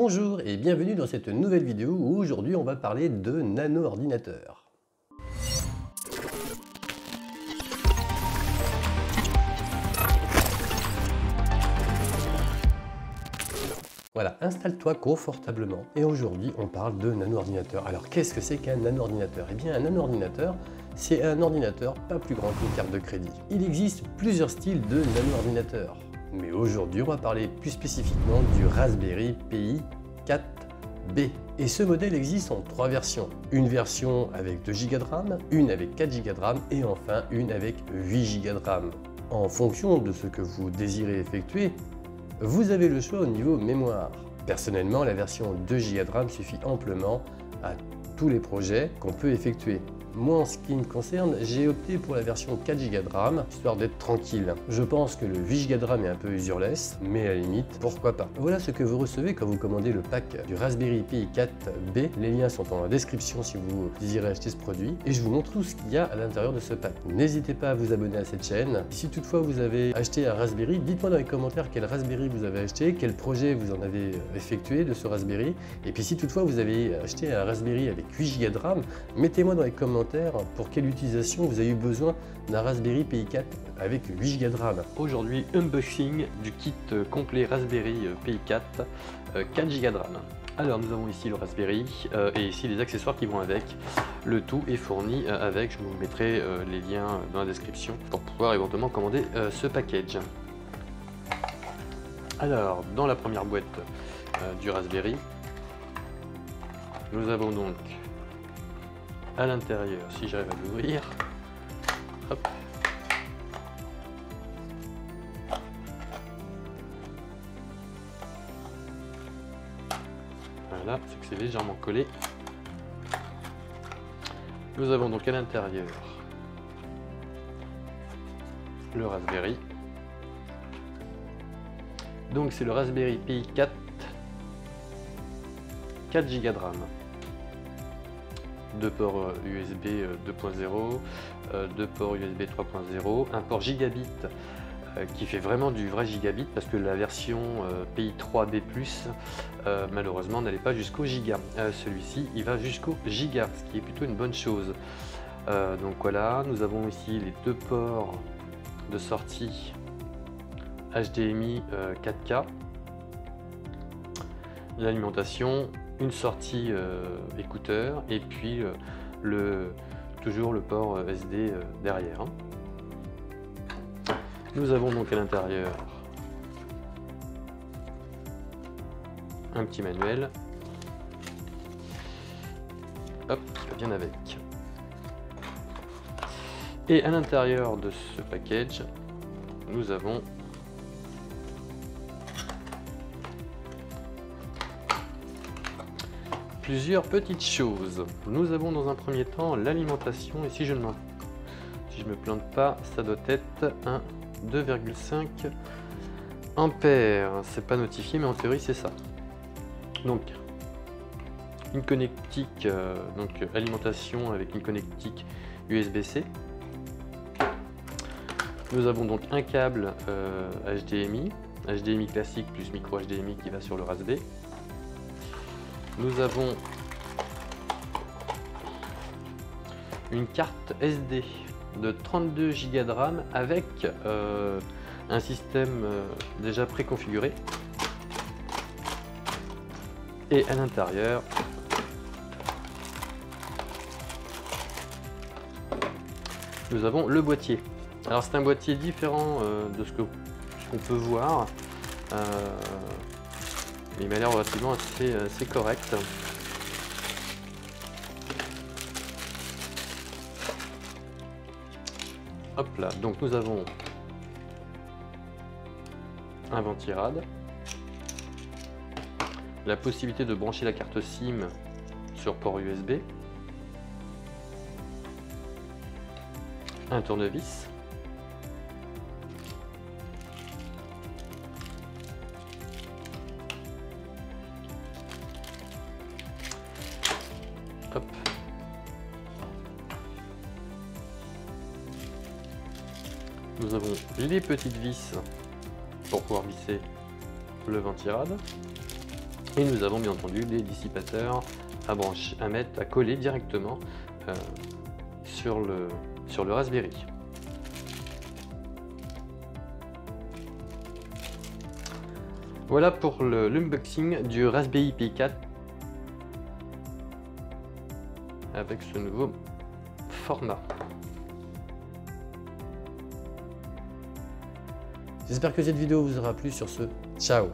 Bonjour et bienvenue dans cette nouvelle vidéo où aujourd'hui on va parler de nano-ordinateurs. Voilà, installe-toi confortablement et aujourd'hui on parle de nano-ordinateur. Alors qu'est-ce que c'est qu'un nano-ordinateur? Eh bien un nano-ordinateur, c'est un ordinateur pas plus grand qu'une carte de crédit. Il existe plusieurs styles de nano-ordinateurs, mais aujourd'hui on va parler plus spécifiquement du Raspberry Pi 4B. Et ce modèle existe en trois versions. Une version avec 2 Go de RAM, une avec 4 Go de RAM et enfin une avec 8 Go de RAM. En fonction de ce que vous désirez effectuer, vous avez le choix au niveau mémoire. Personnellement, la version 2 Go de RAM suffit amplement à tous les projets qu'on peut effectuer. Moi, en ce qui me concerne, j'ai opté pour la version 4 Go de RAM, histoire d'être tranquille. Je pense que le 8 Go de RAM est un peu usurless, mais à la limite, pourquoi pas. Voilà ce que vous recevez quand vous commandez le pack du Raspberry Pi 4B. Les liens sont en description si vous désirez acheter ce produit. Et je vous montre tout ce qu'il y a à l'intérieur de ce pack. N'hésitez pas à vous abonner à cette chaîne. Si toutefois vous avez acheté un Raspberry, dites-moi dans les commentaires quel Raspberry vous avez acheté, quel projet vous en avez effectué de ce Raspberry. Et puis si toutefois vous avez acheté un Raspberry avec 8 Go de RAM, mettez-moi dans les commentaires pour quelle utilisation vous avez eu besoin d'un Raspberry Pi 4 avec 8 Go de RAM. Aujourd'hui, unboxing du kit complet Raspberry Pi 4 4 Go de RAM. Alors nous avons ici le Raspberry euh, et ici les accessoires qui vont avec. Le tout est fourni euh, avec, je vous mettrai euh, les liens dans la description pour pouvoir éventuellement commander ce package. Alors dans la première boîte du Raspberry, nous avons donc à l'intérieur, si j'arrive à l'ouvrir. Voilà, c'est que c'est légèrement collé. Nous avons donc à l'intérieur le Raspberry. Donc c'est le Raspberry Pi 4 4 Go de RAM deux ports USB 2.0, deux ports USB 3.0, un port gigabit euh, qui fait vraiment du vrai gigabit parce que la version euh, PI 3B+, euh, malheureusement n'allait pas jusqu'au giga. Celui-ci il va jusqu'au giga, ce qui est plutôt une bonne chose. donc voilà, nous avons ici les deux ports de sortie HDMI 4K, l'alimentation, une sortie euh, écouteur et puis euh, le, toujours le port euh, SD derrière. Nous avons donc à l'intérieur un petit manuel. Hop, qui va bien avec. Et à l'intérieur de ce package, nous avons plusieurs petites choses. Nous avons dans un premier temps l'alimentation et si je ne si je me plante pas, ça doit être un 2,5 ampères. C'est pas notifié mais en théorie c'est ça. Donc une connectique, euh, donc alimentation avec une connectique USB-C. Nous avons donc un câble HDMI, euh, HDMI classique plus micro HDMI qui va sur le Raspberry nous avons une carte SD de 32 Go de RAM avec euh, un système euh, déjà préconfiguré. Et à l'intérieur, nous avons le boîtier. Alors c'est un boîtier différent euh, de ce qu'on peut voir il m'a l'air relativement assez, assez correct. Hop là, donc nous avons un ventirad, la possibilité de brancher la carte SIM sur port USB, un tournevis, Nous avons les petites vis pour pouvoir visser le ventirad. Et nous avons bien entendu des dissipateurs à, à mettre, à coller directement euh, sur, le, sur le Raspberry. Voilà pour l'unboxing du Raspberry Pi 4 avec ce nouveau format. J'espère que cette vidéo vous aura plu sur ce. Ciao